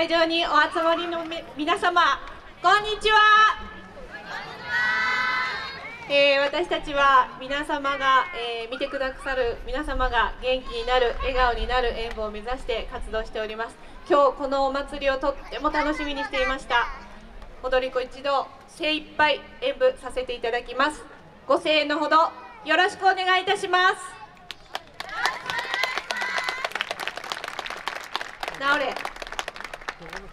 会場にお集まりの皆様こんにちは。えー、私たちは皆様が、えー、見てくださる皆様が元気になる笑顔になる演舞を目指して活動しております。今日このお祭りをとっても楽しみにしていました。踊り子一同精一杯演舞させていただきます。ご声援のほどよろしくお願いいたします。直れ Los que nos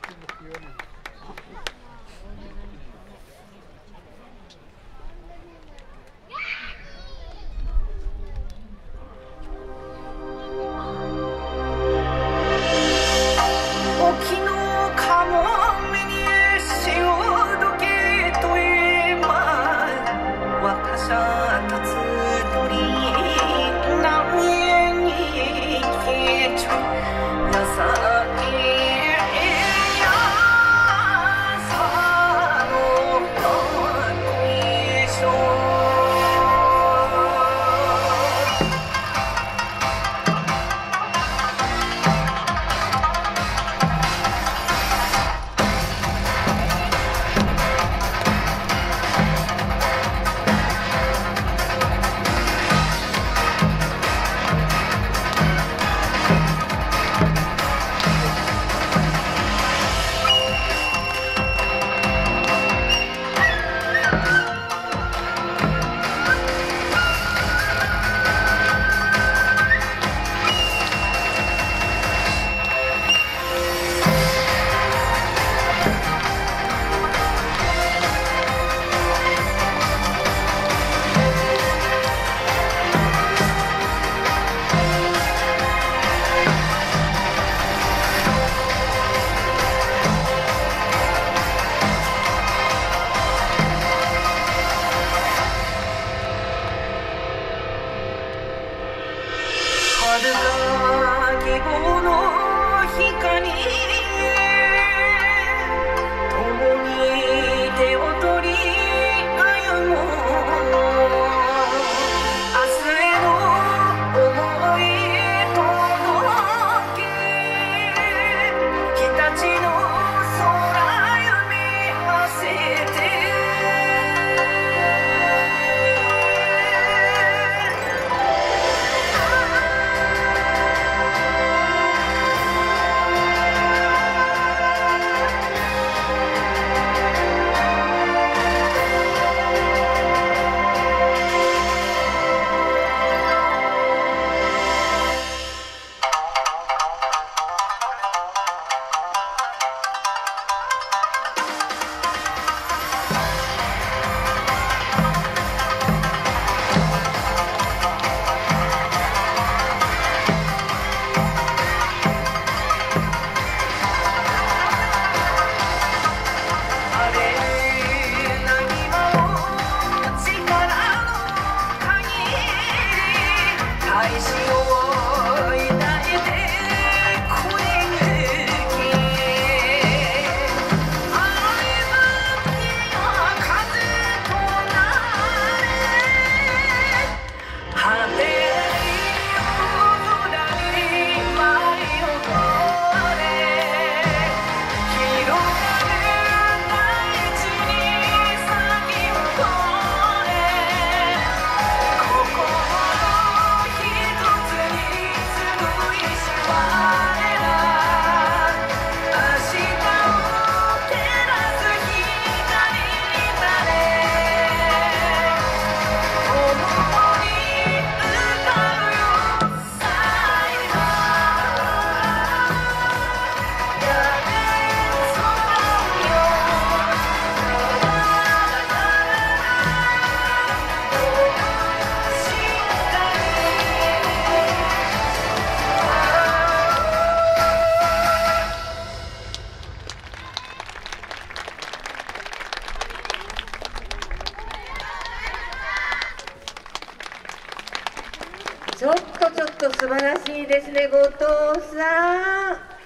ちょっとちょっと素晴らしいですね後藤さん。